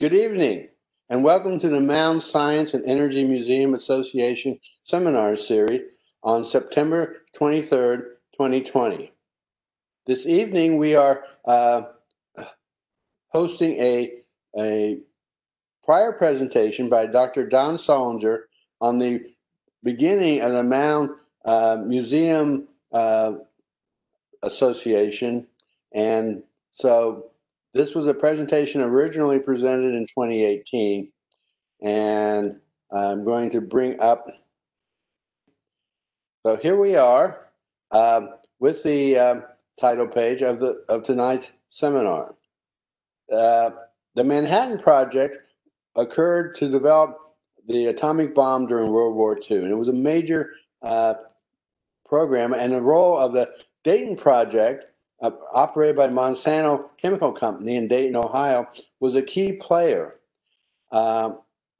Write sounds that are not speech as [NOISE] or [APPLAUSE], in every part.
Good evening, and welcome to the Mound Science and Energy Museum Association Seminar Series on September 23rd, 2020. This evening, we are uh, hosting a, a prior presentation by Dr. Don Sullenger on the beginning of the Mound uh, Museum uh, Association. And so this was a presentation originally presented in 2018, and I'm going to bring up. So here we are um, with the um, title page of the of tonight's seminar. Uh, the Manhattan Project occurred to develop the atomic bomb during World War II, and it was a major uh, program. And the role of the Dayton Project uh, operated by Monsanto Chemical Company in Dayton, Ohio, was a key player. Uh,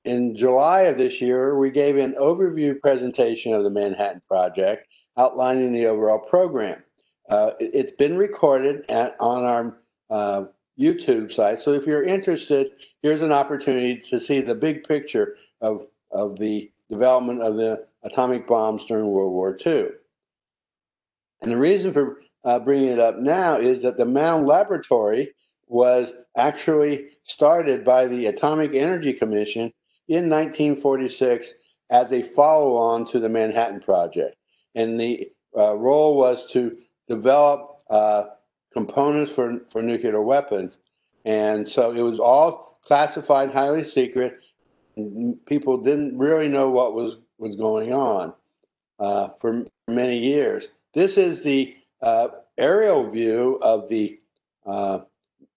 in July of this year, we gave an overview presentation of the Manhattan Project, outlining the overall program. Uh, it, has been recorded at, on our uh, YouTube site, so if you're interested, here's an opportunity to see the big picture of, of the development of the atomic bombs during World War II. And the reason for uh, bringing it up now is that the Mound Laboratory was actually started by the Atomic Energy Commission in 1946 as a follow on to the Manhattan Project. And the uh, role was to develop uh, components for, for nuclear weapons. And so it was all classified, highly secret. People didn't really know what was, was going on uh, for many years. This is the uh, aerial view of the uh,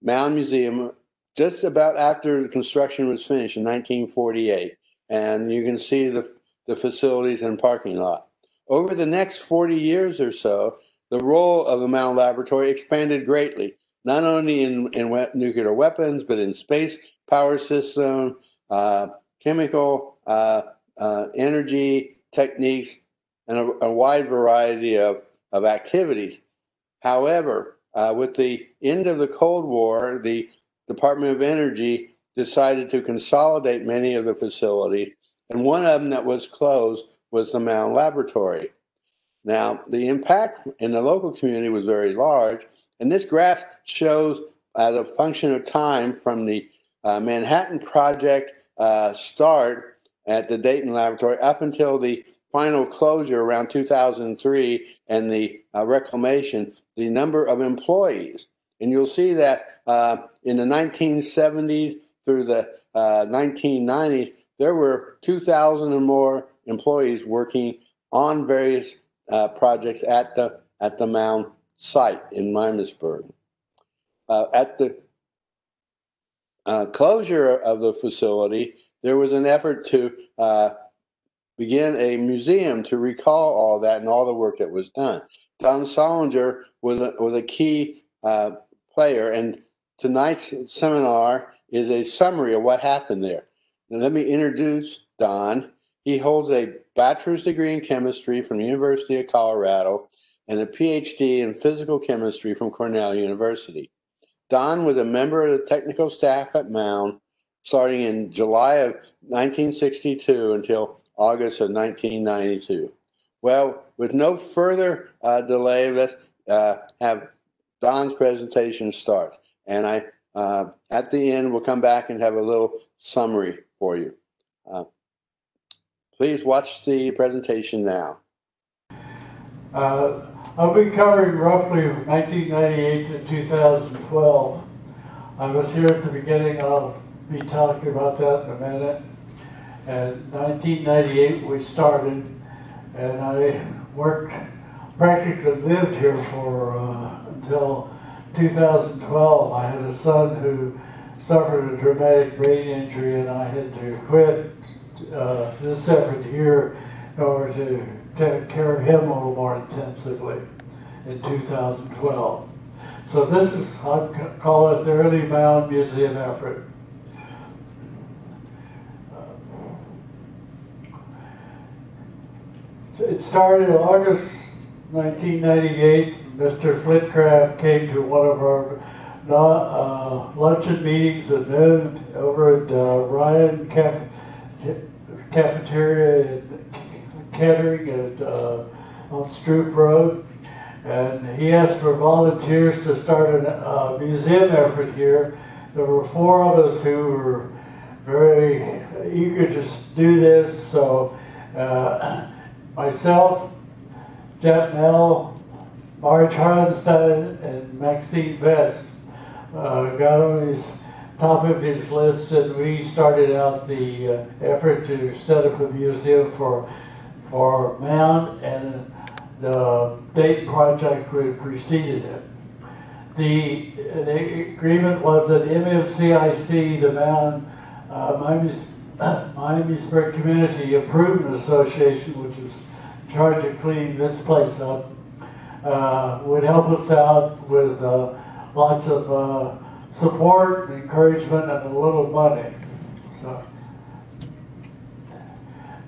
Mound Museum just about after the construction was finished in 1948. And you can see the, the facilities and parking lot. Over the next 40 years or so, the role of the Mound Laboratory expanded greatly, not only in, in nuclear weapons, but in space power system, uh, chemical uh, uh, energy techniques, and a, a wide variety of of activities. However, uh, with the end of the Cold War, the Department of Energy decided to consolidate many of the facilities, and one of them that was closed was the Mound Laboratory. Now, the impact in the local community was very large, and this graph shows as a function of time from the uh, Manhattan Project uh, start at the Dayton Laboratory up until the final closure around 2003 and the uh, reclamation, the number of employees. And you'll see that uh, in the 1970s through the uh, 1990s, there were 2,000 or more employees working on various uh, projects at the at the Mound site in Miamisburg. Uh, at the uh, closure of the facility, there was an effort to begin a museum to recall all that and all the work that was done. Don Sullenger was a, was a key uh, player, and tonight's seminar is a summary of what happened there. Now, let me introduce Don. He holds a bachelor's degree in chemistry from the University of Colorado and a PhD in physical chemistry from Cornell University. Don was a member of the technical staff at Mound starting in July of 1962 until August of 1992. Well, with no further uh, delay, let's uh, have Don's presentation start. And I, uh, at the end, we'll come back and have a little summary for you. Uh, please watch the presentation now. Uh, I'll be covering roughly 1998 to 2012. I was here at the beginning. I'll be talking about that in a minute. And 1998 we started, and I worked, practically lived here for uh, until 2012. I had a son who suffered a traumatic brain injury, and I had to quit uh, this effort here in order to take care of him a little more intensively in 2012. So this is, I call it the early Mound Museum effort. It started in August 1998. Mr. Flitcraft came to one of our uh, luncheon meetings at noon over at uh, Ryan Caf- Cafeteria and Catering at uh, on Stroop Road. And he asked for volunteers to start a uh, museum effort here. There were four of us who were very eager to do this. So uh, myself, Jeff Nell, Marge Harlenstein, and Maxine Vest uh, got on his top of his list, and we started out the uh, effort to set up a museum for for Mound, and the Dayton project would preceded it. The, the agreement was that the MMCIC, the Mound uh, Miami, [COUGHS] Miamisburg Community Improvement Association, which is charge of cleaning this place up, uh, would help us out with uh, lots of uh, support, encouragement, and a little money. So,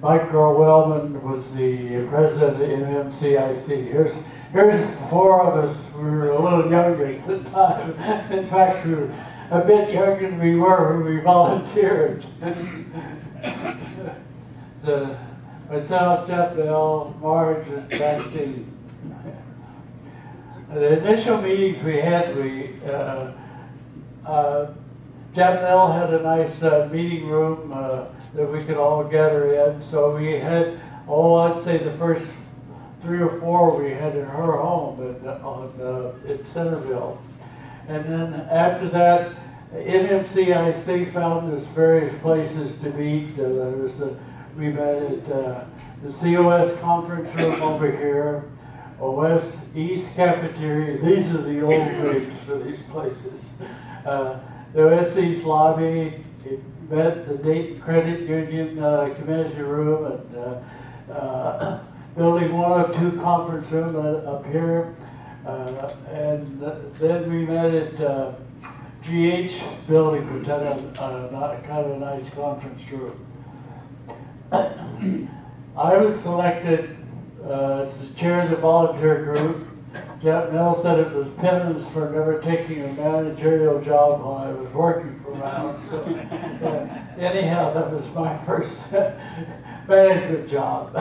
Mike Grauwelman was the president of MMCIC. Here's here's four of us. We were a little younger at the time. In fact, we were a bit younger than we were when we volunteered. [COUGHS] the, myself, Jeff Bell, Marge, and Maxine. The initial meetings we had, we uh, uh, Jeff Bell had a nice uh, meeting room uh, that we could all gather in. So we had, oh, I'd say the first three or four we had in her home in, on, in Centerville. And then after that, MMCIC found us various places to meet. Uh, there was a, we met at uh, the COS conference room over here, a West East cafeteria. These are the old [LAUGHS] names for these places. Uh, the West East lobby, met the Dayton Credit Union uh, community room and uh, uh, [CLEARS THROAT] building 102 conference room up here. Uh, and then we met at uh, GH building, which had a, a, kind of a nice conference room. I was selected uh, as the chair of the volunteer group. Jeff Nell said it was penance for never taking a managerial job while I was working for Mound. So, uh, anyhow, that was my first [LAUGHS] management job.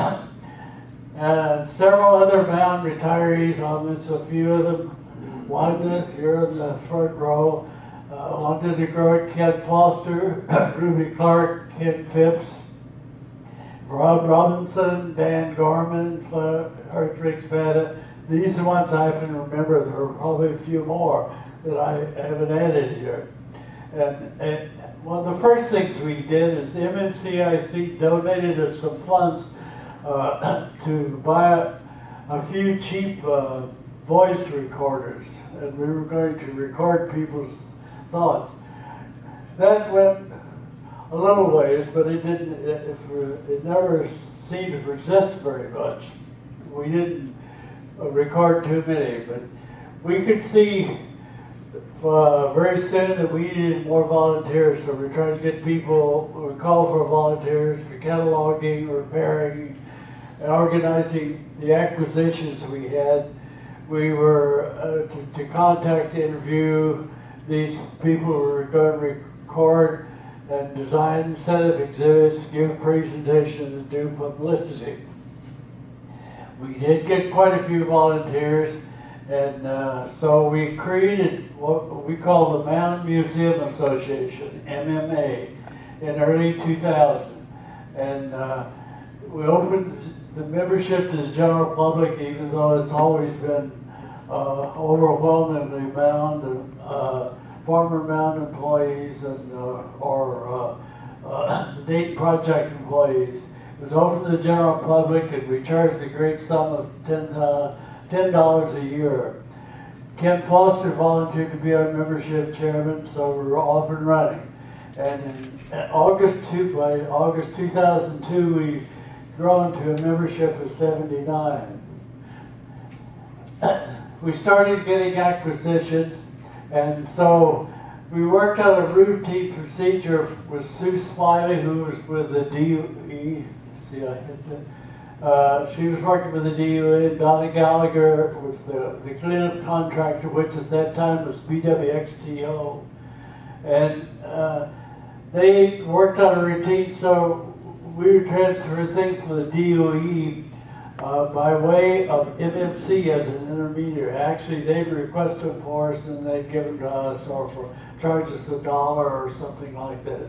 and several other Mound retirees, I'll mention a few of them. Wanda, you're in the front row. Uh, wanted to grow Ken Foster, [COUGHS] Ruby Clark, Ken Phipps, Rob Robinson, Dan Gorman, Earthrix Bada. These are the ones I can remember. There are probably a few more that I haven't added here. And, and one of the first things we did is MMCIC donated us some funds uh, [CLEARS THROAT] to buy a, a few cheap uh, voice recorders. And we were going to record people's thoughts. That went a little ways, but it didn't. It, it never seemed to persist very much. We didn't record too many, but we could see uh, very soon that we needed more volunteers. So we're trying to get people. We call for volunteers for cataloging, repairing, and organizing the acquisitions we had. We were uh, to, to contact, interview these people who were going to record and design set of exhibits, give presentations, and do publicity. We did get quite a few volunteers, and uh, so we created what we call the Mound Museum Association, MMA, in early 2000. And uh, we opened the membership to the general public, even though it's always been uh, overwhelmingly Mound and uh, former Mound employees and uh, or uh, the Dayton Project employees. It was open to the general public, and we charged a great sum of ten ten dollars a year. Ken Foster volunteered to be our membership chairman, so we were off and running. And in August two, by August 2002, we grown to a membership of 79 [COUGHS] we started getting acquisitions, and so we worked out a routine procedure with Sue Smiley, who was with the DOE. See, I hit that. Uh, she was working with the DOE. Donna Gallagher was the, the cleanup contractor, which at that time was BWXTO. And uh, they worked on a routine, so we would transfer things from the DOE uh, by way of MMC as an intermediary. Actually, they'd request them for us and they'd give them to us or for charge us a dollar or something like that.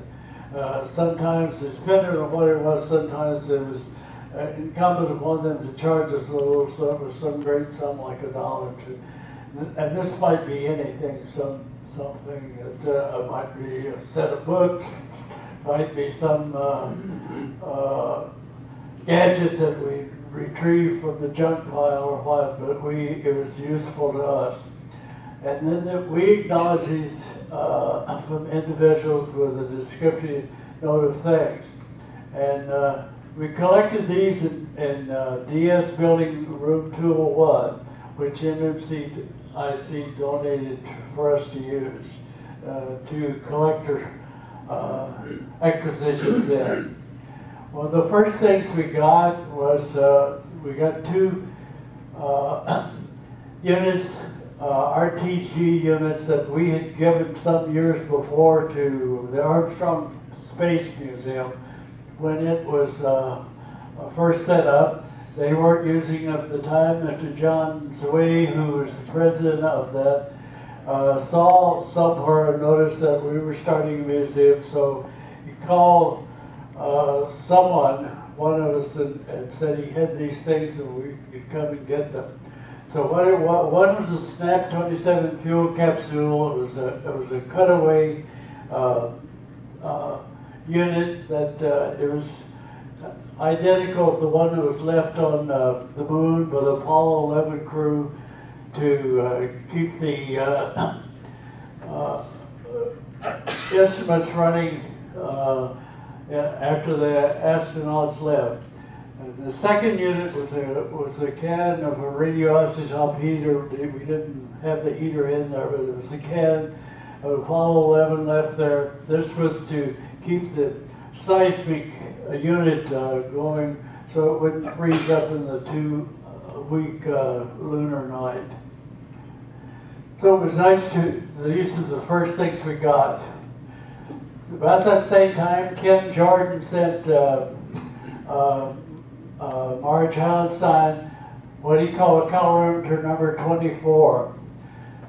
Uh, sometimes, better than what it was, sometimes it was uh, incumbent upon them to charge us a little, was some great sum like a dollar to. And this might be anything, some something that uh, might be a set of books, might be some uh, uh, gadget that we retrieved from the junk pile or what, but we it was useful to us. And then that we acknowledge these uh, from individuals with a descriptive note of thanks. And uh, we collected these in, in uh, DS Building Room 201, which MMC IC donated for us to use uh, to collector uh, acquisitions in. Well, the first things we got was uh, we got two uh, [CLEARS THROAT] units, uh, RTG units that we had given some years before to the Armstrong Space Museum when it was uh, first set up. They weren't using at the time. Mr. John Zwez, who was the president of that, uh, saw somewhere and noticed that we were starting a museum, so he called uh, someone, one of us, and, said he had these things and we could come and get them. So was, one was a Snap 27 fuel capsule. It was a it was a cutaway uh, uh unit that uh, it was identical to the one that was left on uh, the moon by the Apollo 11 crew to keep the [COUGHS] [COUGHS] instruments running uh, after the astronauts left. And the second unit was a, was a can of a radioisotope heater. We didn't have the heater in there, but it was a can of Apollo 11 left there. This was to keep the seismic unit uh, going so it wouldn't freeze up in the two week uh, lunar night. So it was nice to, these are the first things we got. About that same time, Ken Jordan sent uh, uh, uh, Marge Hallenstein what he called a calorimeter number 24.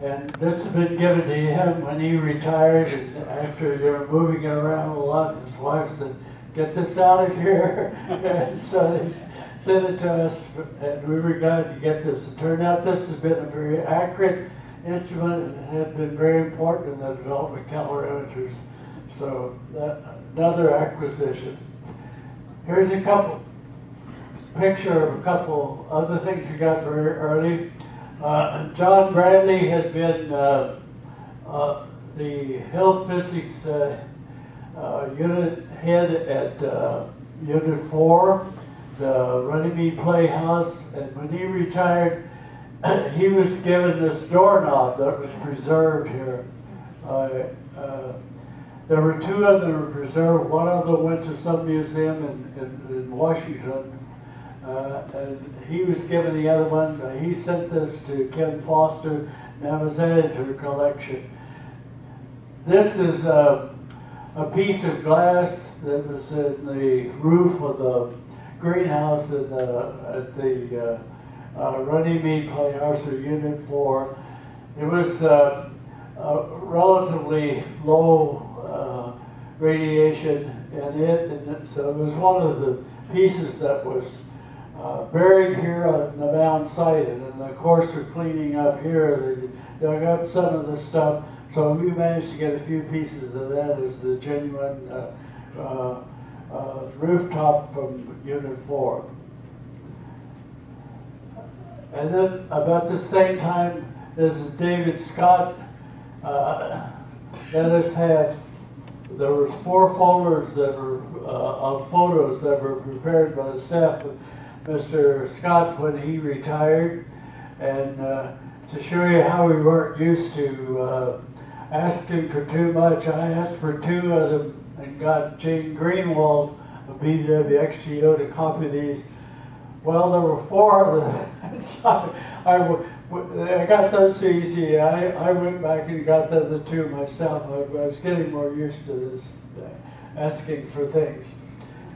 And this has been given to him when he retired and after they were moving it around a lot. His wife said, get this out of here. [LAUGHS] and so they sent it to us and we were glad to get this. It turned out this has been a very accurate instrument and had been very important in the development of calorimeters. So that, another acquisition. Here's a couple picture of a couple other things we got very early. Uh, John Bradley had been uh, uh, the health physics uh, uh, unit head at uh, Unit 4, the Runnymede Playhouse, and when he retired, [CLEARS THROAT] he was given this doorknob that was preserved here. There were two of them preserved. One of them went to some museum in, in, in Washington. Uh, and he was given the other one. Uh, he sent this to Ken Foster, added to her collection. This is uh, a piece of glass that was in the roof of the greenhouse in the, at the uh, uh, Runnymede Unit 4. It was uh, relatively low uh, radiation in it, and so it was one of the pieces that was uh, buried here on the mound site, and in the course of cleaning up here, they dug up some of the stuff. So we managed to get a few pieces of that as the genuine uh, uh, uh rooftop from Unit 4. And then about the same time, this is David Scott. Uh, let us have there was four folders that were uh, of photos that were prepared by the staff of Mr. Scott when he retired, and uh, to show you how we weren't used to uh, asking for too much, I asked for two of them and got Jane Greenwald of BWXTO to copy these. Well, there were four of them. [LAUGHS] So I, w- I got those so easy. I, I went back and got the other two myself. I, I was getting more used to this, uh, asking for things.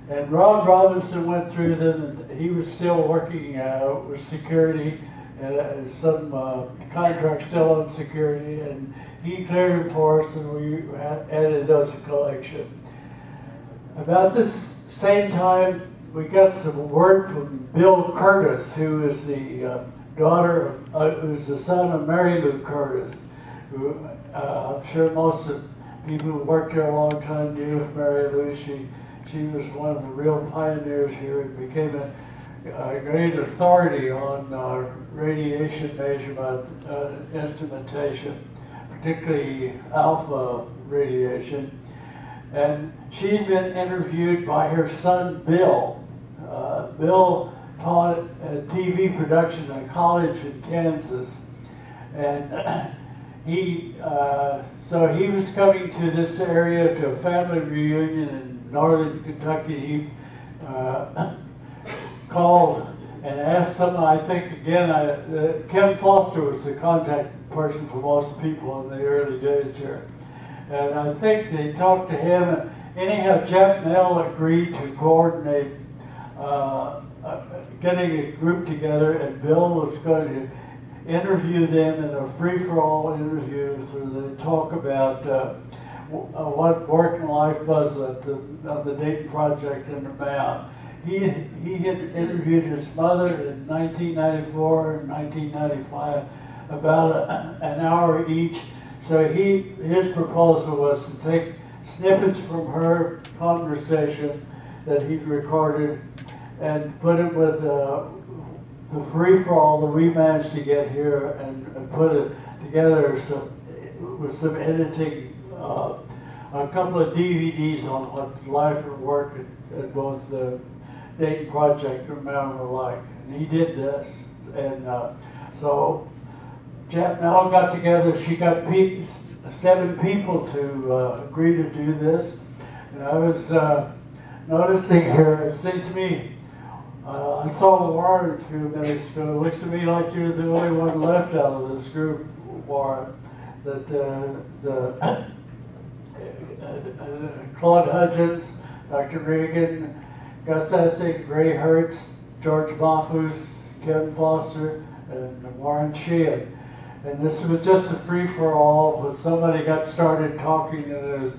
And Ron Robinson went through them, and he was still working uh, with security and uh, some uh, contract still on security, and he cleared them for us, and we added those to collection. About this same time, we got some word from Bill Curtis, who is the uh, daughter, uh, who's the son of Mary Lou Curtis, who uh, I'm sure most of people who worked here a long time knew Mary Lou. She, she was one of the real pioneers here and became a, a great authority on uh, radiation measurement uh, instrumentation, particularly alpha radiation. And she'd been interviewed by her son Bill. Uh, Bill taught TV production at a college in Kansas, and [CLEARS THROAT] he uh, so he was coming to this area to a family reunion in northern Kentucky. He uh, [COUGHS] called and asked someone. I think again, I, uh, Ken Foster was the contact person for most people in the early days here. And I think they talked to him, and anyhow, Jeff Nell agreed to coordinate uh, getting a group together, and Bill was going to interview them in a free-for-all interview where they talk about uh, uh, what work and life was at the, of the Dayton Project in the Mound. He, he had interviewed his mother in 1994 and 1995 about a, an hour each. So he, his proposal was to take snippets from her conversation that he'd recorded and put it with uh, the free-for-all that we managed to get here and, and put it together some, with some editing, uh, a couple of DVDs on what life and work at, both the Dayton Project and Mountain were like. And he did this. And uh, so Jeff now got together, she got pe- seven people to uh, agree to do this. And I was uh, noticing here, it seems to me, uh, I saw Warren a few minutes ago. It looks to me like you're the only one left out of this group, Warren. That uh, the [COUGHS] Claude Hudgens, Dr. Reagan, Gus Essig, Ray Hertz, George Mahfouz, Kevin Foster, and Warren Sheehan. And this was just a free-for-all, but somebody got started talking and it was,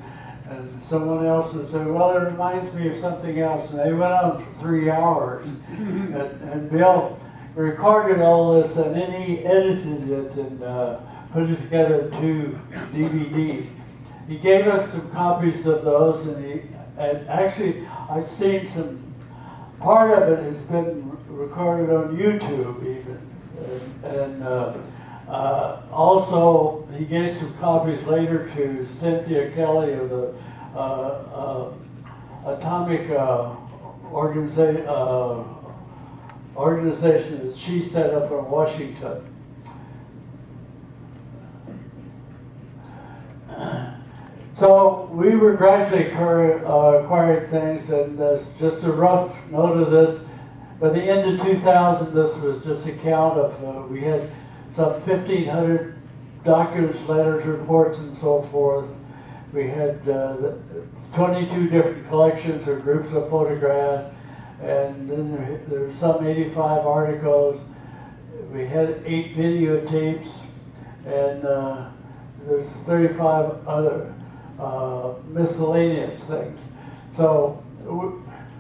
and someone else would say, well, it reminds me of something else. And they went on for three hours. [LAUGHS] and, and Bill recorded all this and then he edited it and uh, put it together two DVDs. He gave us some copies of those and he, and actually I've seen some, part of it has been recorded on YouTube even. And, and uh, uh, also, he gave some copies later to Cynthia Kelly of the uh, uh, Atomic uh, organiza- uh, organization that she set up in Washington. So we were gradually acquiring things, and that's just a rough note of this. By the end of 2000, this was just a count of, uh, we had some 1,500 documents, letters, reports, and so forth. We had uh, 22 different collections or groups of photographs, and then there, were some 85 articles. We had eight videotapes, and uh, there's 35 other uh, miscellaneous things. So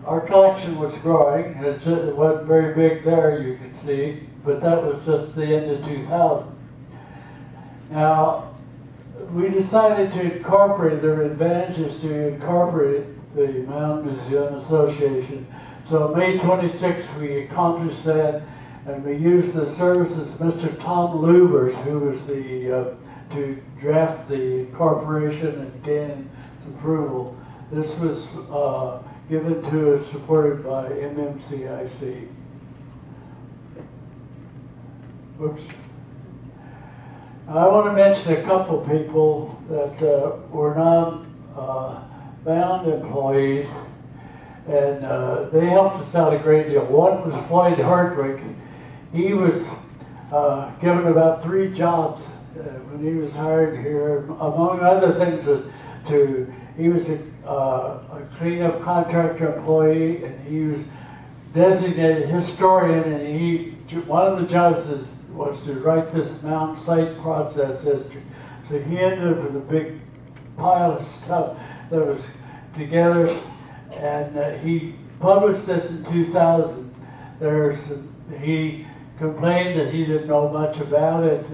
our collection was growing. It wasn't very big there, you can see, but that was just the end of 2000. Now, we decided to incorporate, there are advantages to incorporate the Mound Museum Association. So May 26th, we accomplished that, and we used the services of Mr. Tom Lubers, who was the, uh, to draft the corporation and gain approval. This was uh, given to us, supported by MMCIC. Whoops. I want to mention a couple people that uh, were non-Mound employees, and uh, they helped us out a great deal. One was Floyd Hardwick. He was uh, given about three jobs uh, when he was hired here. Among other things, was to he was a, uh, a cleanup contractor employee, and he was designated historian, and he one of the jobs is, was to write this mountain site process history. So he ended up with a big pile of stuff that was together, and uh, he published this in 2000. There's he complained that he didn't know much about it,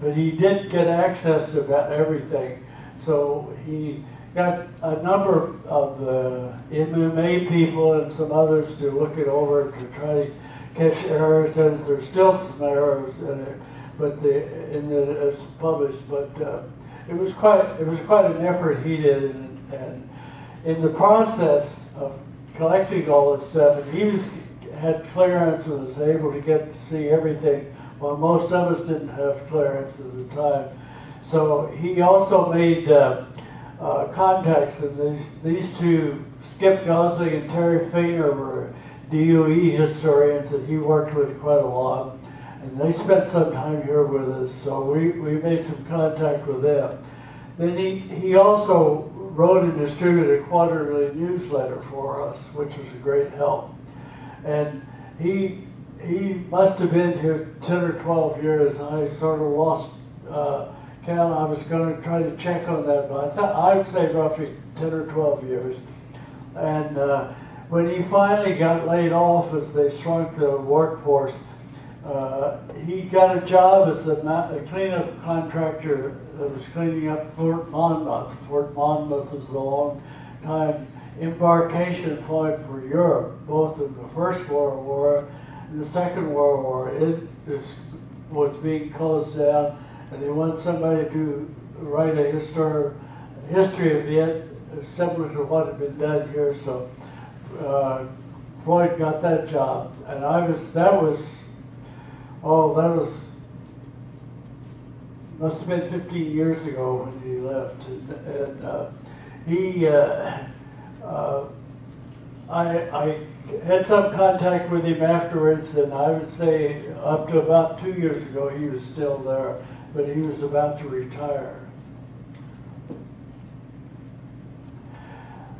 but he did get access to about everything. So he got a number of the MMA people and some others to look it over to try to catch errors, and there's still some errors in it, but the in the it's published. But uh, it was quite it was quite an effort he did, and, and in the process of collecting all this stuff, and he was had clearance and was able to get to see everything, while most of us didn't have clearance at the time. So he also made. Uh, uh, contacts, and these, these two, Skip Gosling and Terry Fehner, were DOE historians that he worked with quite a lot. And they spent some time here with us, so we, we made some contact with them. Then he, he also wrote and distributed a quarterly newsletter for us, which was a great help. And he, he must have been here 10 or 12 years, and I sort of lost uh, Cal, I was going to try to check on that, but I thought I would say roughly 10 or 12 years. And uh, when he finally got laid off as they shrunk the workforce, uh, he got a job as a, a, cleanup contractor that was cleaning up Fort Monmouth. Fort Monmouth was a long time embarkation point for Europe, both in the First World War and the Second World War. It was being closed down and they want somebody to write a histor history of it, similar to what had been done here. So uh, Floyd got that job, and I was that was oh that was must have been 15 years ago when he left, and, and uh, he. Uh, uh I, I had some contact with him afterwards, and I would say up to about two years ago, he was still there but he was about to retire.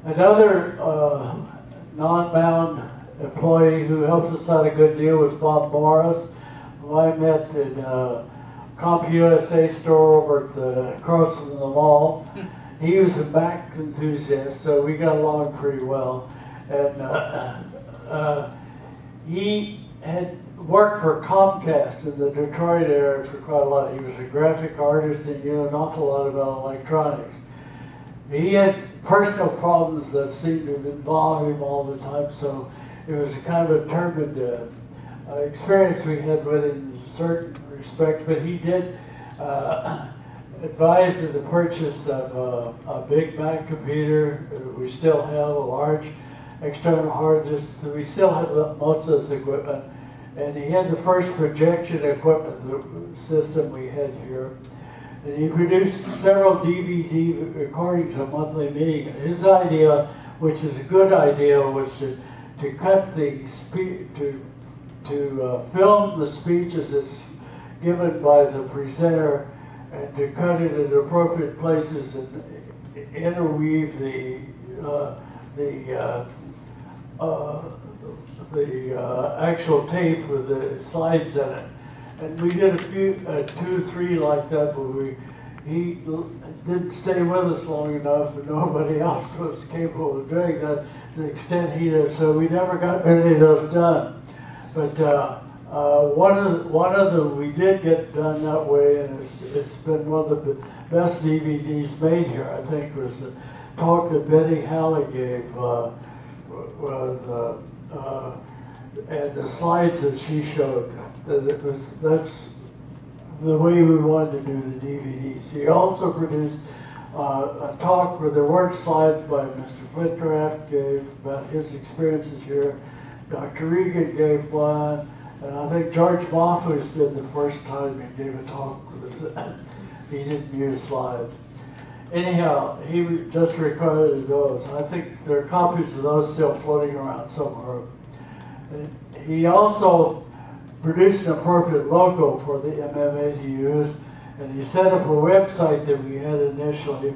Another uh, non-Mound employee who helps us out a good deal was Bob Morris, who I met in a CompUSA store over at the across from the mall. He was a Mac enthusiast, so we got along pretty well. And uh, uh, he had worked for Comcast in the Detroit area for quite a lot. He was a graphic artist and knew an awful lot about electronics. He had personal problems that seemed to involve him all the time, so it was a kind of a turbid uh, experience we had with him in a certain respect, but he did uh, [CLEARS THROAT] advise the purchase of uh, a Big Mac computer. We still have a large external hard disk, we still have most of this equipment. And he had the first projection equipment system we had here. And he produced several DVD recordings of monthly meeting. And his idea, which is a good idea, was to, to cut the speech, to, to uh, film the speeches as given by the presenter and to cut it at appropriate places and interweave the, uh, the uh, uh the uh, actual tape with the slides in it. And we did a few, uh, two, three like that, but we, he didn't stay with us long enough, and [LAUGHS] nobody else was capable of doing that to the extent he did. So we never got many of those done. But uh, uh, one of the, one of them we did get done that way, and it's, it's been one of the best DVDs made here. I think was the talk that Betty Halley gave uh, with uh, uh, and the slides that she showed, that it was, that's the way we wanted to do the DVDs. He also produced uh, a talk where there weren't slides by Mr. Flitcraft gave about his experiences here. Dr. Regan gave one, and I think George Mahfouz did the first time he gave a talk. [LAUGHS] he didn't use slides. anyhow, he just recorded those. I think there are copies of those still floating around somewhere. He also produced an appropriate logo for the MMA to use, and he set up a website that we had initially.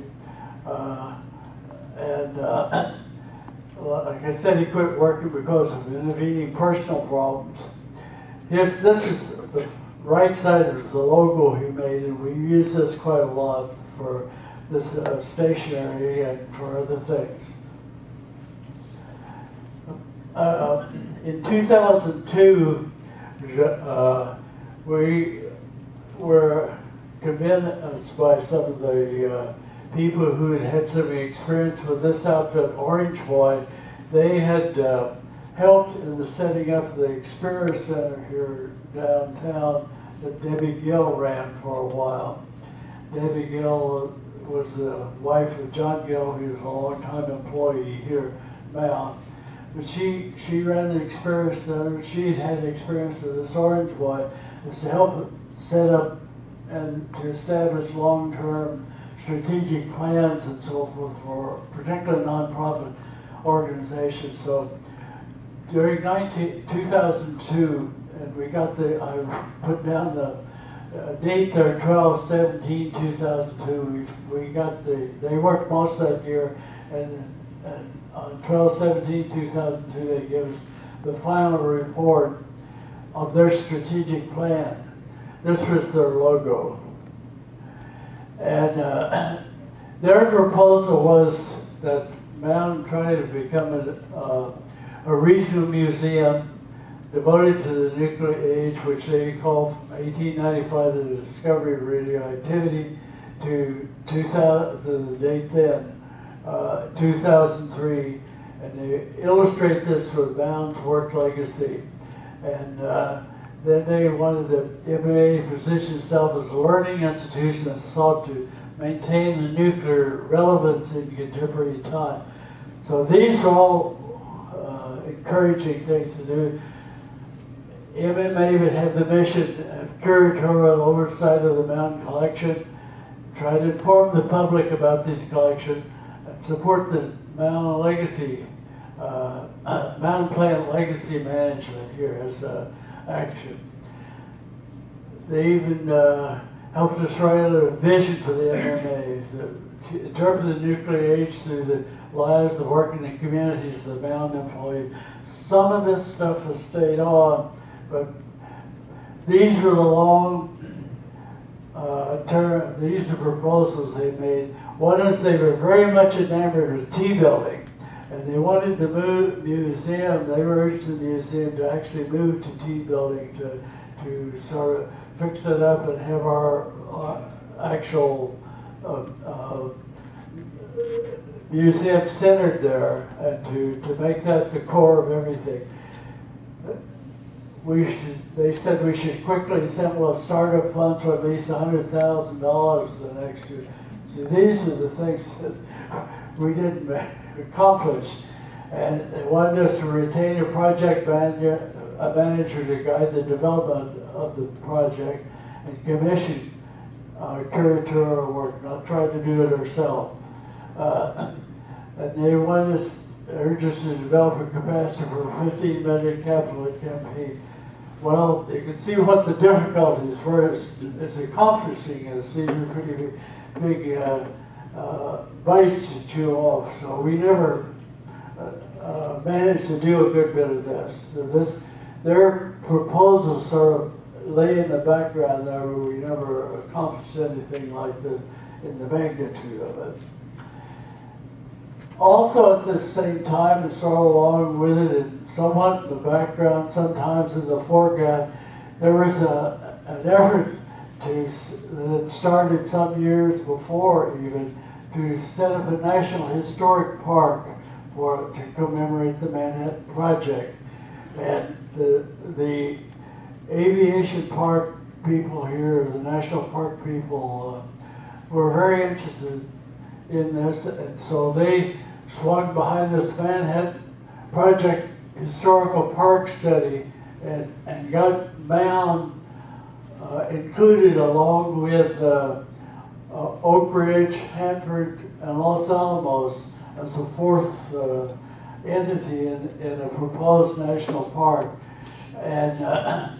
Uh, and uh, [COUGHS] like I said, he quit working because of intervening personal problems. Here's, this is the right side is the logo he made, and we use this quite a lot for this uh, stationery and for other things. Uh, in 2002, uh, we were convinced by some of the uh, people who had had some experience with this outfit, Orange Boy. They had uh, helped in the setting up of the Experience Center here downtown that Debbie Gill ran for a while. Debbie Gill was the wife of John Gill, who was a longtime employee here Mount. But she, she ran the experience center, she had had experience with this Orange Boy, was to help set up and to establish long-term strategic plans and so forth for particular nonprofit organizations. So during 19, 2002, and we got the, I put down the uh, date there, 12, 17, 2002. We, we got the, they worked most of that year, and, and on 12, 17, 2002, they gave us the final report of their strategic plan. This was their logo. And uh, [CLEARS THROAT] their proposal was that Mountain try to become a, uh, a regional museum devoted to the nuclear age, which they call from 1895 the discovery of radioactivity to 2000, the date then, uh, 2003, and they illustrate this with Mound's work legacy. And uh, then they wanted the MA to position itself as a learning institution that sought to maintain the nuclear relevance in contemporary time. So these are all uh, encouraging things to do. MMA would have the mission of curatorial oversight of the mountain collection, try to inform the public about these collections, support the mountain legacy, uh, [CLEARS THROAT] mountain plant legacy management here as uh, action. They even uh, helped us write a vision for the MMAs, uh, to interpret the nuclear age through the lives of working communities of mountain employees. Some of this stuff has stayed on, but these are the long uh, term, these are proposals they made. One is they were very much enamored with T building, and they wanted the museum, they urged the museum to actually move to T building to, to sort of fix it up and have our uh, actual uh, uh, museum centered there and to, to make that the core of everything we should, they said we should quickly assemble a startup fund for at least hundred thousand dollars the next year. These are the things that we didn't accomplish. And they wanted us to retain a project manager, a manager to guide the development of the project and commission uh, curatorial work, not try to do it ourselves. Uh, and they wanted us, urged us to develop a capacity for a 15 million capital campaign. Well, you can see what the difficulties were. It's, it's accomplishing. These are pretty big, uh, uh, bites to chew off. So we never uh, managed to do a good bit of this. So this, their proposals sort of lay in the background there, but we never accomplished anything like this in the magnitude of it. Also at the same time, and sort of along with it, and somewhat in the background, sometimes in the foreground, there was a, an effort that started some years before even, to set up a National Historic Park for, to commemorate the Manhattan Project. And the, the aviation park people here, the national park people, uh, were very interested in this, and so they swung behind this Manhattan Project Historical Park Study and, and got Mound uh, included along with uh, uh, Oak Ridge, Hanford, and Los Alamos as the fourth uh, entity in, in a proposed national park. And uh,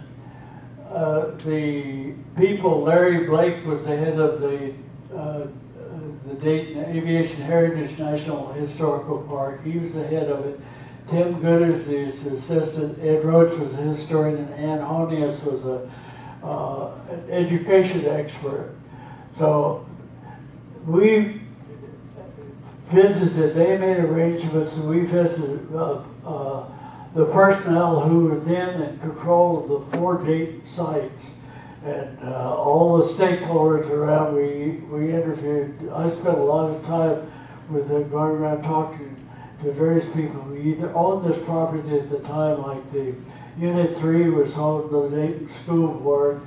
the people, Larry Blake was the head of the, the Dayton Aviation Heritage National Historical Park. He was the head of it. Tim Gooders, his assistant, Ed Roach was a historian, and Ann Honious was a, uh, education expert. So we visited, they made arrangements, and we visited uh, uh, the personnel who were then in control of the four Dayton sites. And uh, all the stakeholders around, we, we interviewed, I spent a lot of time with them going around talking to various people who either owned this property at the time, like the Unit 3 was owned by the Dayton School Board,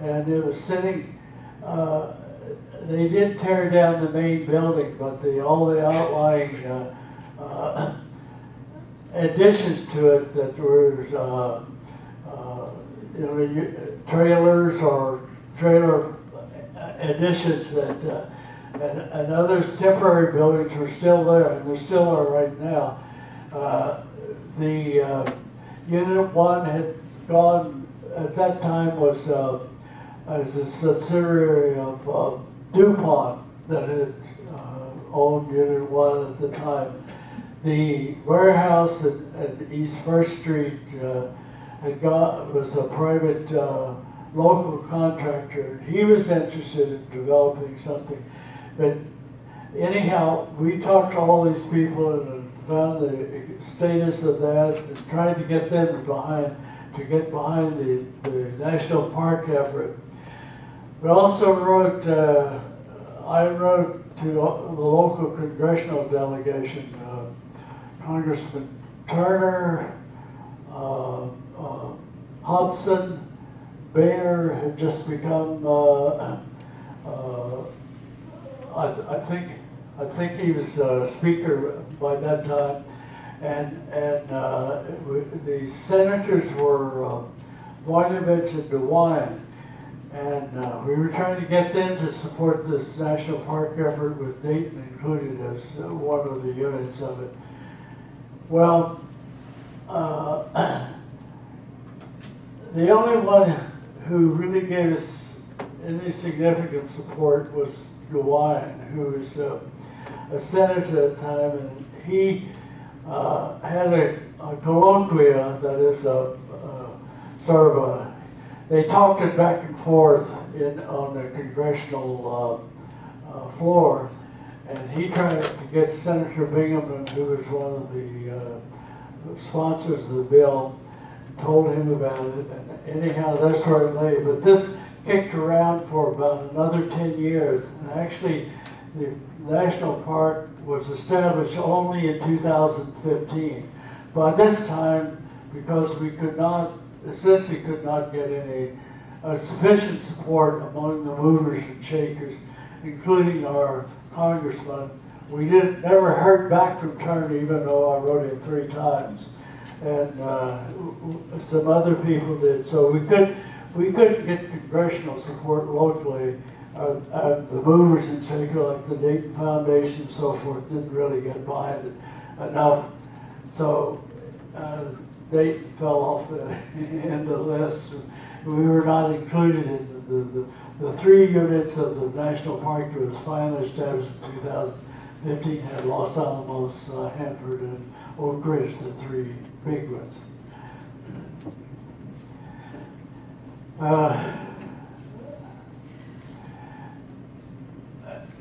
and it was sitting, uh, they did tear down the main building, but the, all the outlying uh, uh, additions to it that were, uh, uh, you know, trailers or trailer additions that, uh, and, and others temporary buildings were still there, and they still are right now. The, Unit One had gone, at that time was, uh, as a subsidiary of uh, DuPont that had uh, owned Unit One at the time. The warehouse at, at East First Street uh, had got, was a private uh, local contractor. He was interested in developing something. But anyhow, we talked to all these people found the status of that and tried to get them behind, to get behind the, the national park effort. We also wrote, uh, I wrote to the local congressional delegation, uh, Congressman Turner, uh, uh, Hobson, Boehner had just become, uh, uh, I, I think, I think he was speaker by that time. And, and uh, the senators were uh, Voinovich and DeWine. And uh, we were trying to get them to support this national park effort with Dayton included as uh, one of the units of it. Well, uh, [CLEARS THROAT] the only one who really gave us any significant support was DeWine, who was uh, a senator at the time, and he uh, had a, a colloquia that is a, a sort of a they talked it back and forth in, on the congressional uh, uh, floor, and he tried to get Senator Bingaman, who was one of the uh, sponsors of the bill, told him about it, and anyhow, that's where it lay. But this kicked around for about another 10 years, and actually, the national park was established only in 2015. By this time, because we could not essentially could not get any uh, sufficient support among the movers and shakers, including our congressman. We didn't never heard back from Turner, even though I wrote him three times, and uh, some other people did. So we could we couldn't get congressional support locally. Uh, uh, the movers and shakers, like the Dayton Foundation and so forth, didn't really get behind it enough. So uh, they fell off the [LAUGHS] end of the list. We were not included in the, the, the three units of the national park that was finally established in 2015 had Los Alamos, uh, Hanford, and Oak Ridge, the three big ones. Uh,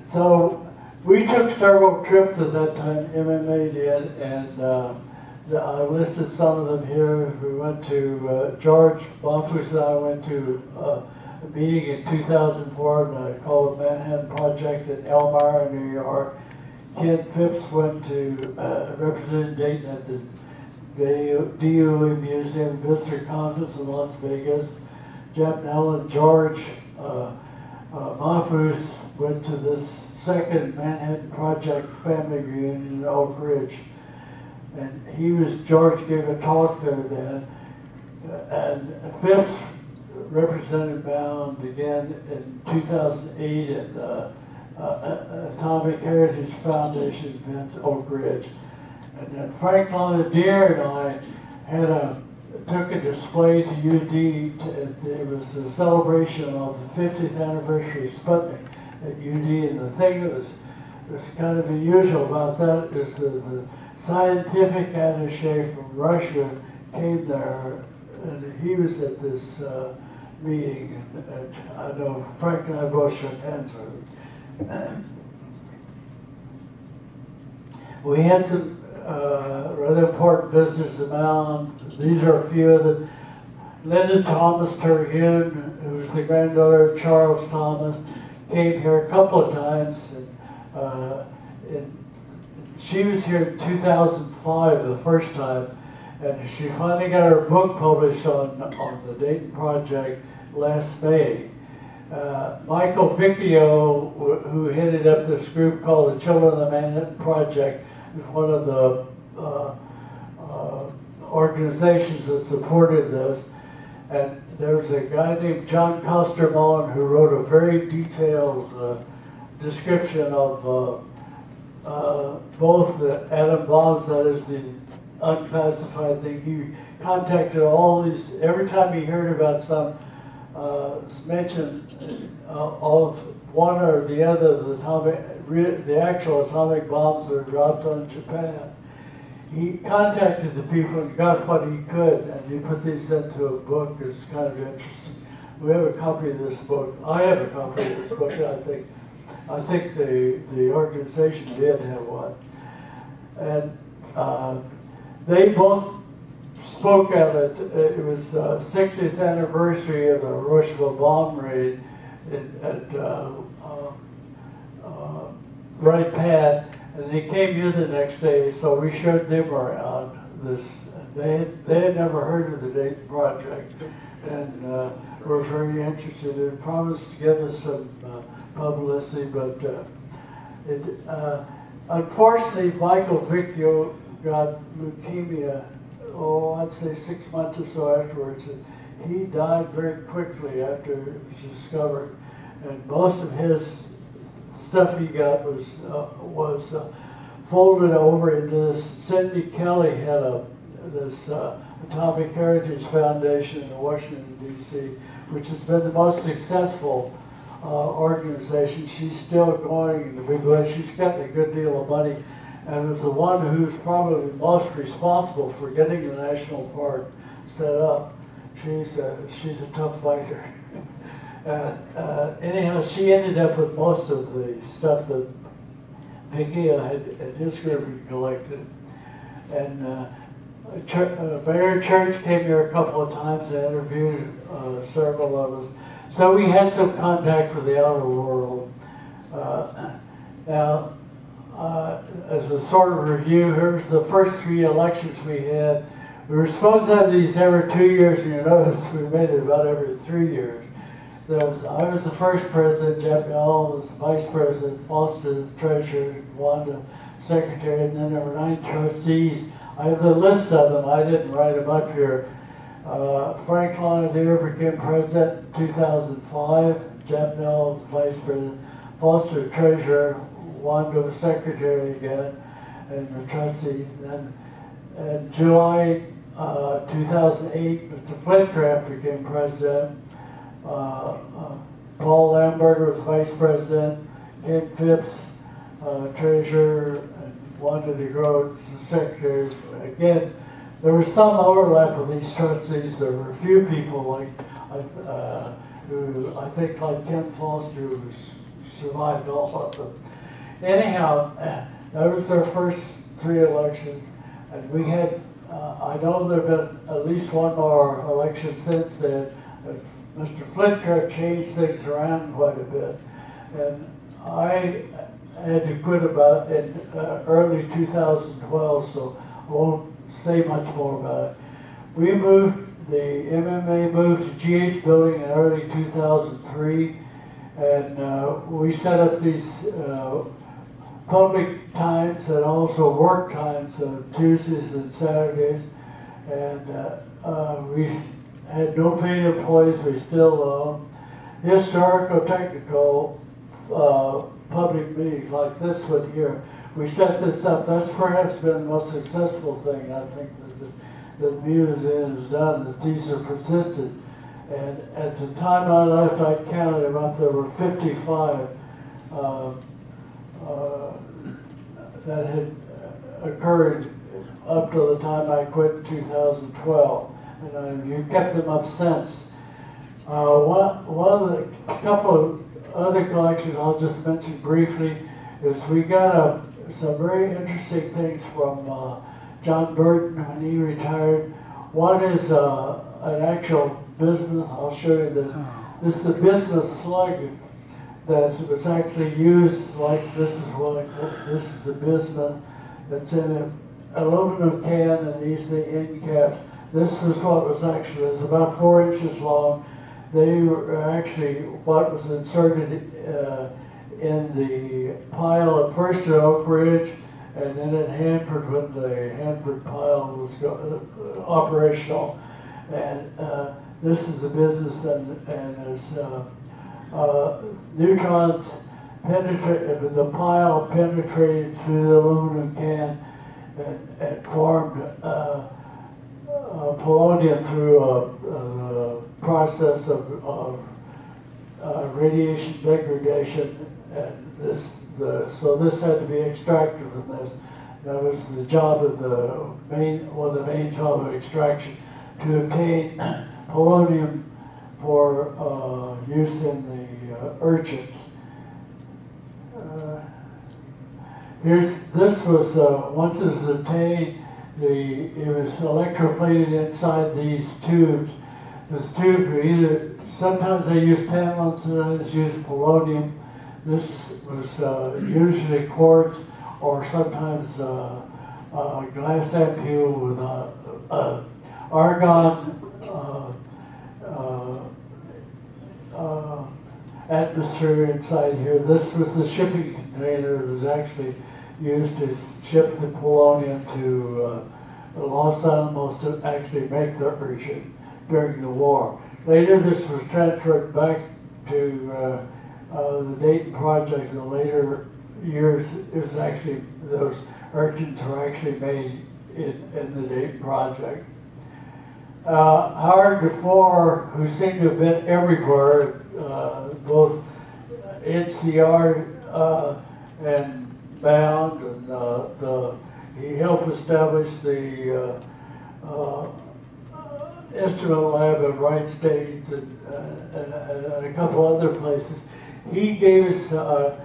so we took several trips at that time, MMA did, and uh, I listed some of them here. We went to, uh, George Bonfus and I went to uh, a meeting in 2004 and I called the Manhattan Project in Elmira, New York. Ken Phipps went to uh, represent Dayton at the DOE Museum Visitor Conference in Las Vegas. Jeff and George uh, uh, Monfus went to this second Manhattan Project family reunion in Oak Ridge. And he was, George gave a talk there then. Uh, And Phipps represented Mound again in 2008 at the uh, Atomic Heritage Foundation events, Oak Ridge. And then Frank Lonadier and I had a, took a display to UD, to- it was a celebration of the fiftieth anniversary of Sputnik at UD, and the thing that was, was kind of unusual about that is that the scientific attaché from Russia came there, and he was at this, uh, meeting, and, and I know Frank and I both shook hands with him. We had some uh, rather important visitors to Mound. These are a few of them. Linda Thomas Terhune, who was the granddaughter of Charles Thomas, came here a couple of times. And, uh, and she was here in 2005 the first time, and she finally got her book published on, on the Dayton Project last May. Uh, Michael Vicchio, who headed up this group called the Children of the Manhattan Project, is one of the uh, uh, organizations that supported this. And there was a guy named John Coster-Mullen who wrote a very detailed uh, description of uh, uh, both the atom bombs, that is the unclassified thing. He contacted all these, every time he heard about some uh, mention uh, of one or the other of the atomic, the actual atomic bombs that were dropped on Japan. He contacted the people and got what he could, and he put these into a book. It's kind of interesting. We have a copy of this book. I have a copy of this book. I think, I think the the organization did have one, and uh, they both spoke at it. It was uh, 60th anniversary of the Hiroshima bomb raid at uh, uh, uh, Wright Patt, and they came here the next day. So we showed them around this. They had, they had never heard of the Dayton Project, and uh, were very interested and promised to give us some uh, publicity, but. Uh, it, uh, unfortunately, Michael Vicchio got leukemia, oh, I'd say six months or so afterwards. And he died very quickly after it was discovered. And most of his stuff he got was, uh, was uh, folded over into this. Cindy Kelly had a, this uh, Atomic Heritage Foundation in Washington, D.C., which has been the most successful uh, organization. She's still going in a big way. She's gotten a good deal of money and is the one who's probably most responsible for getting the national park set up. She's a, she's a tough fighter. [LAUGHS] uh, uh, anyhow, she ended up with most of the stuff that Vicky had, had collected. And uh, Mayor Church came here a couple of times and interviewed uh, several of us. So we had some contact with the outer world. Uh, now, uh, as a sort of review, here's the first three elections we had. We were supposed to have these every two years, and you notice we made it about every three years. Was, I was the first president, Jeff Bell was the vice president, Foster the treasurer, Wanda secretary, and then there were nine trustees. I have the list of them, I didn't write them up here. Uh, Frank Lonadier became president in 2005, Jeff Bell was vice president, Foster treasurer, Wanda was secretary again, and the trustees. Then in July uh, 2008, Mr. Flintcraft became president. Uh, uh, Paul Lamberger was vice president. Ken Phipps, uh, treasurer, and Wanda DeGroat secretary. Again, there was some overlap with these trustees. There were a few people like, uh, who I think like Ken Foster who survived all of them. Anyhow, that was our first three elections, and we had, uh, I know there've been at least one more election since then. Mr. Flitker changed things around quite a bit, and I had to quit about in uh, early 2012, so I won't say much more about it. We moved, the MMA moved to GH Building in early 2003, and uh, we set up these uh, public times and also work times on Tuesdays and Saturdays. And uh, uh, we had no paid employees, we still, um, historical technical, uh, public meetings like this one here. We set this up, that's perhaps been the most successful thing, I think, that the, the museum has done, that these are persistent. And at the time I left, I counted up, there were fifty-five, uh, uh, that had occurred up to the time I quit in 2012. And uh, you kept them up since. Uh, one, one of the, couple of other collections I'll just mention briefly is we got a, some very interesting things from uh, John Burton when he retired. One is uh, an actual bismuth, I'll show you this. This is a bismuth slug that was actually used like this is like this is a bismuth that's in an aluminum can and these are the end caps. This was what was actually it's about four inches long. They were actually what was inserted uh, in the pile at first at Oak Ridge and then at Hanford when the Hanford pile was uh, operational. And uh, this is a bismuth and, and uh, uh, neutrons penetrated, the pile penetrated through the aluminum can and, and formed uh, uh, polonium through a, a process of, of uh, radiation degradation. And this, the, so this had to be extracted from this. That was the job of the main, of the main job of extraction to obtain [COUGHS] polonium for uh, use in the uh, urchins. Uh, here's this was uh, once it was obtained, the it was electroplated inside these tubes. This tube were either sometimes they used tantalum, sometimes used polonium. This was uh, usually quartz or sometimes uh, glass ampule with argon uh, atmosphere inside here. This was the shipping container It was actually used to ship the polonium to uh, Los Alamos to actually make the urchin during the war. Later, this was transferred back to uh, uh, the Dayton Project in the later years. It was actually, those urchins were actually made in, in the Dayton Project. Uh, Howard DeFore, who seemed to have been everywhere, uh, both NCR uh, and Mound, and uh, the, he helped establish the uh, uh, instrument lab at Wright State and, and, and, a couple other places. He gave us a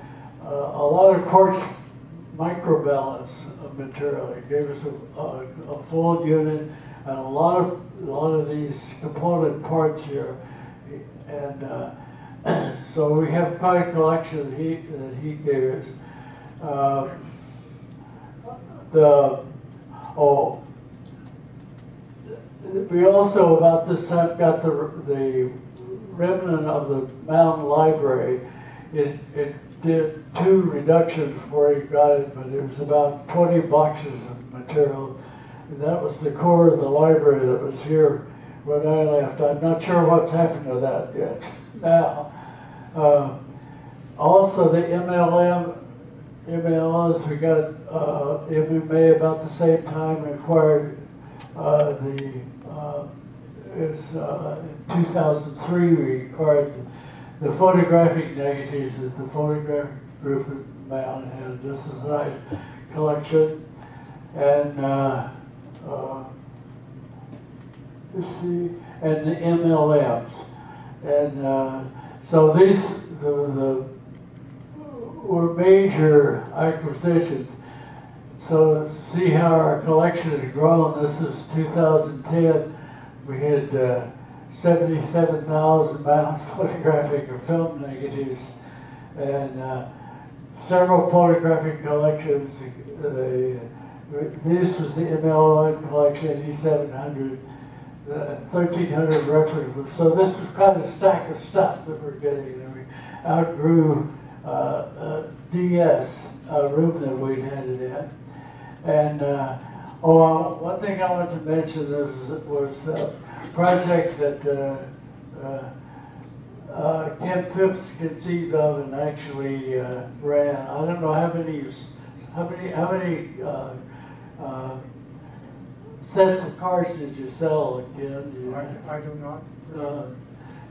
lot of quartz microbalance material. He gave us a, a, a full unit and a lot of a lot of these component parts here, and uh, [CLEARS THROAT] so we have quite a collection that he that he gave us. Uh, the oh, we also about this time got the the remnant of the Mound Library. It it did two reductions before he got it, but it was about 20 boxes of material and that was the core of the library that was here when I left. I'm not sure what's happened to that yet now. Uh, also, the MLM, MLMs, we got uh, MMA about the same time, acquired uh, the, uh, is, uh, in 2003, we acquired the, the photographic negatives that the photographic group Mound had. This is a nice collection. And uh, uh, see, and the MLMs. And uh, so these the, the were major acquisitions. So see how our collection has grown. This is 2010. We had uh, 77,000 bound [LAUGHS] photographic or film negatives and uh, several photographic collections. The, this was the MLM collection, 8700, the 1300 reference. So this was kind of a stack of stuff that we're getting. And we outgrew uh, uh, DS, room that we'd had it in. And uh, oh, uh, one thing I want to mention was, was a project that uh, uh, uh, Ken Phipps conceived of and actually uh, ran. I don't know how many, how many, how many uh, uh, sets of cards did you sell, Ken? I, I do not. uh,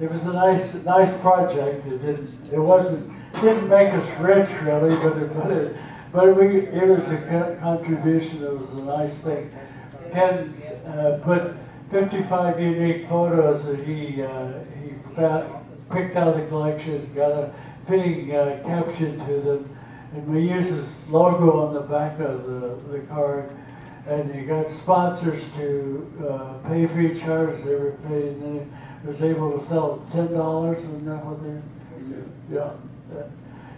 It was a nice, nice project. It didn't, it wasn't, didn't make us rich really, but it, but it, but we, it was a contribution. It was a nice thing. Ken uh, put 55 unique photos that he, uh, he found, picked out of the collection, got a fitting uh, caption to them, and we used his logo on the back of the, the card. And he got sponsors to uh, pay for each card, they were paid, and then he was able to sell ten dollars, and that what they? Yeah.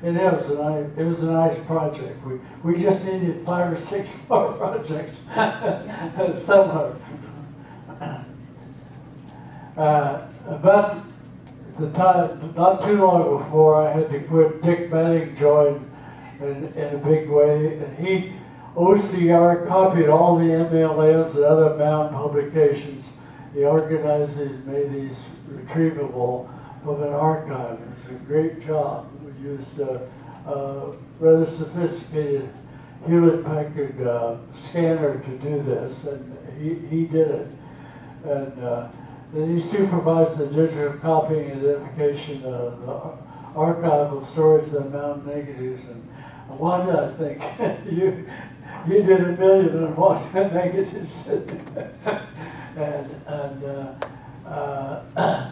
It was a nice, it was a nice project. We, we just needed five or six [LAUGHS] more projects [LAUGHS] somewhere. Uh, about the time, not too long before, I had to quit, Dick Manning joined in, in a big way, and he, OCR copied all the MLMs and other Mound publications. He organized these, made these retrievable from an archive. It was a great job. We used a, a rather sophisticated Hewlett Packard uh, scanner to do this, and he, he did it. And uh, then he supervised the digital copying and identification of the archival storage of the Mound negatives. And Wanda, I think, [LAUGHS] you, you did a million and one [LAUGHS] negatives. [LAUGHS] and and uh, uh,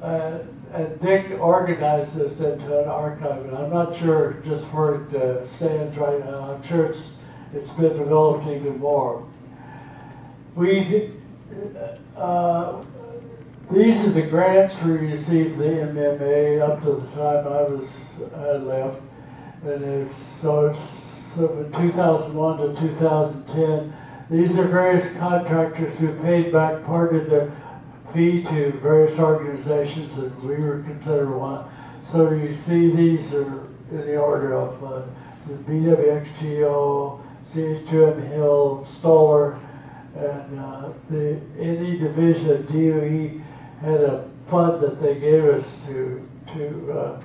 [COUGHS] uh, and Dick organized this into an archive, and I'm not sure just where it uh, stands right now. I'm sure it's it's been developed even more. We uh, these are the grants we received the MMA up to the time I was I left, and it's, so so from 2001 to 2010. These are various contractors who paid back part of their fee to various organizations that we were considered one. So you see these are in the order of uh, the BWXTO, CH2M Hill, Stoller, and uh, the any division of DOE had a fund that they gave us to to uh,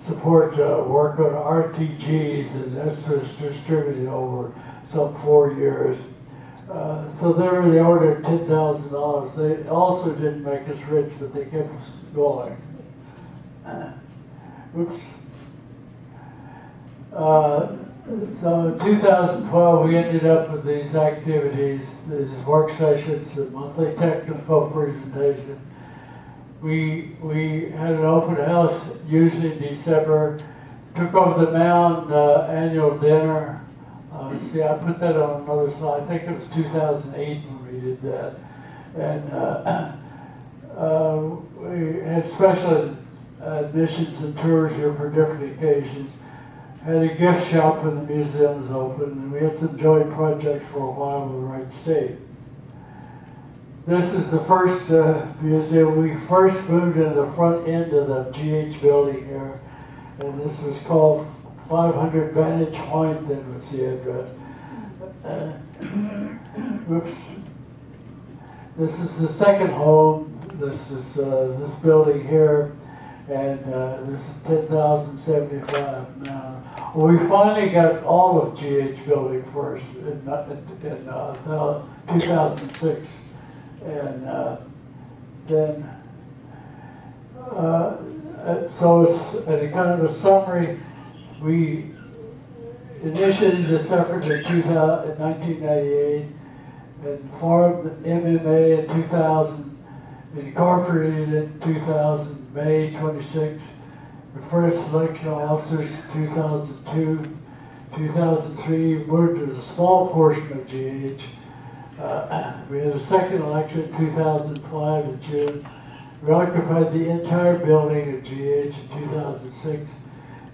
support uh, work on RTGs, and this was distributed over some four years. Uh, so they were the order of ten thousand dollars. They also didn't make us rich, but they kept us going. Oops. Uh, so in 2012, we ended up with these activities, these work sessions, the monthly technical presentation. We, we had an open house usually in December, took over the mound uh, annual dinner. Uh, see, I put that on another slide. I think it was 2008 when we did that. And uh, [CLEARS THROAT] uh, we had special admissions and tours here for different occasions had a gift shop when the museum was open, and we had some joint projects for a while with Wright State. This is the first uh, museum. We first moved into the front end of the GH building here, and this was called 500 Vantage Point, then was the address. Uh, [COUGHS] Whoops. This is the second home. This is uh, this building here, and uh, this is 10,075 now. We finally got all of GH building first in, in uh, 2006. And uh, then, uh, so it's kind of a summary. We initiated this effort in, 2000, in 1998 and formed MMA in 2000, incorporated in 2000, May 26 the first election officers in 2002, 2003 moved to a small portion of GH. Uh, we had a second election in 2005 in June. We occupied the entire building of GH in 2006.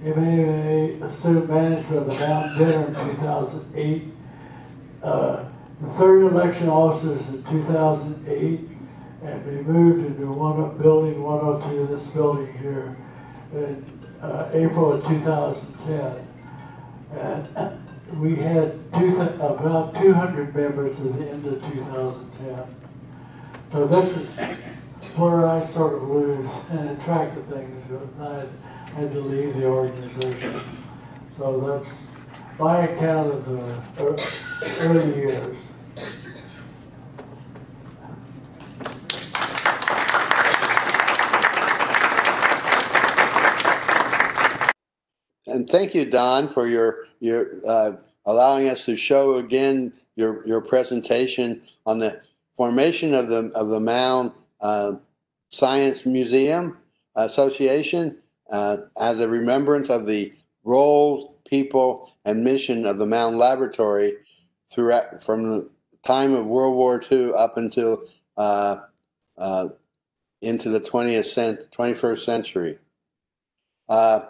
MMA assumed management of the Mound Dinner in 2008. Uh, the third election officers in 2008, and we moved into one building 102, this building here in uh, April of 2010. And we had two about 200 members at the end of 2010. So this is where I sort of lose and track of things, had to leave the organization. So that's my account of the early years. And thank you, Don, for your your uh, allowing us to show again your your presentation on the formation of the of the Mound uh, Science Museum Association uh, as a remembrance of the roles, people, and mission of the Mound Laboratory throughout from the time of World War II up until uh, uh, into the 20th cent- 21st century. Uh,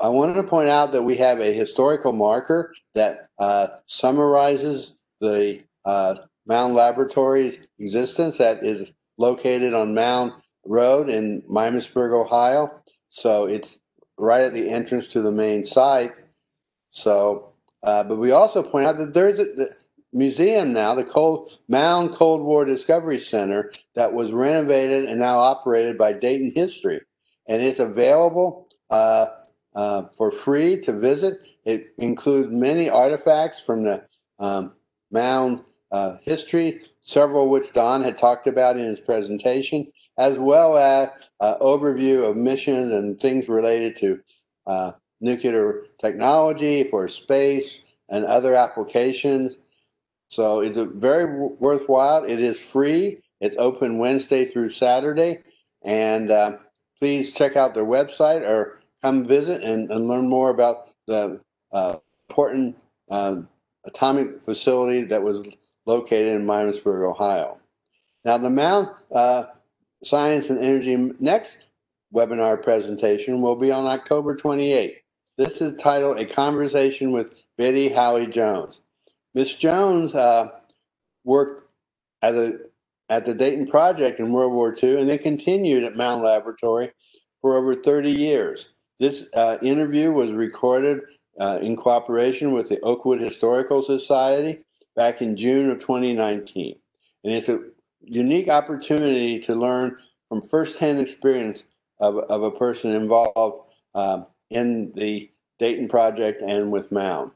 I wanted to point out that we have a historical marker that uh, summarizes the uh, Mound Laboratory's existence that is located on Mound Road in Miamisburg, Ohio. So it's right at the entrance to the main site. So, uh, but we also point out that there's a museum now, the Cold Mound Cold War Discovery Center, that was renovated and now operated by Dayton History, and it's available. Uh, uh, for free to visit. It includes many artifacts from the um, mound uh, history, several of which Don had talked about in his presentation, as well as uh, overview of missions and things related to uh, nuclear technology for space and other applications. So it's very w- worthwhile. It is free. It's open Wednesday through Saturday, and um, please check out their website or come visit and, and learn more about the uh, important uh, atomic facility that was located in Miamisburg, Ohio. Now, the Mound uh, Science and Energy next webinar presentation will be on October 28th. This is titled A Conversation with Betty Howie Jones. Miss Jones uh, worked at, a, at the Dayton Project in World War II and then continued at Mound Laboratory for over 30 years. This uh, interview was recorded uh, in cooperation with the Oakwood Historical Society back in June of 2019. And it's a unique opportunity to learn from firsthand experience of, of a person involved um, in the Dayton Project and with Mound.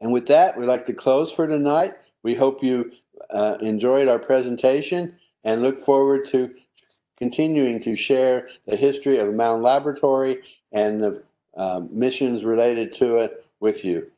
And with that, we'd like to close for tonight. We hope you uh, enjoyed our presentation and look forward to continuing to share the history of Mound Laboratory and the uh, missions related to it with you.